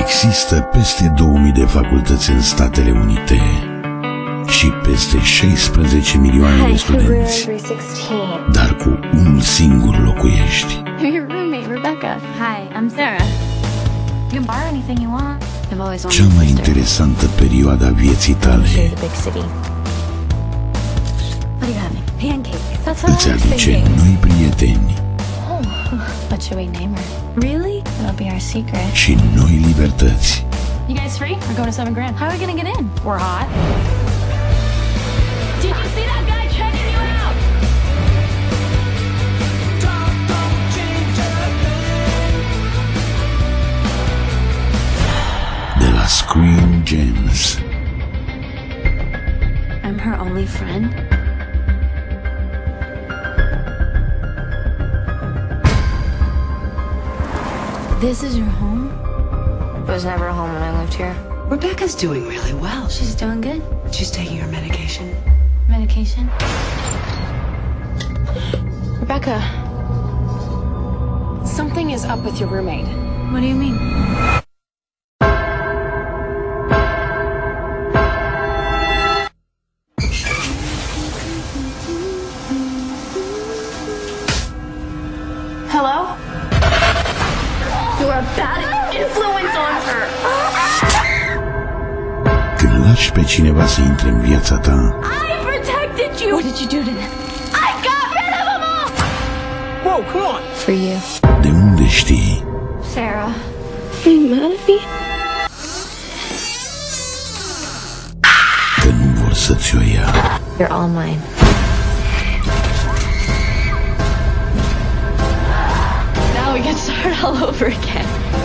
Există peste 2000 de facultăți în Statele Unite și peste 16 milioane de studenți, dar cu un singur locuiești. Cea mai interesantă perioadă a vieții tale. îți aduce noi prieteni. Secret. și noi libertăți. You guys free? We're going to seven grand. How are we gonna get in? We're hot. Did you see that guy checking you out? De la Screen Gems I'm her only friend. This is your home? It was never a home when I lived here. Rebecca's doing really well. She's doing good. She's taking her medication. Medication. Rebecca, something is up with your roommate. What do you mean? Hello? You're a bad influence on her. Când lași pe cineva să intre în viața ta, I protected you. What did you do to them? I got rid of them all. Whoa, come on! For you, de unde știi Sarah. Are you mad at me? că nu vor să-ți o ia? You're all mine. Start all over again.